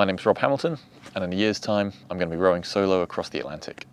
My name's Rob Hamilton, and in a year's time, I'm going to be rowing solo across the Atlantic.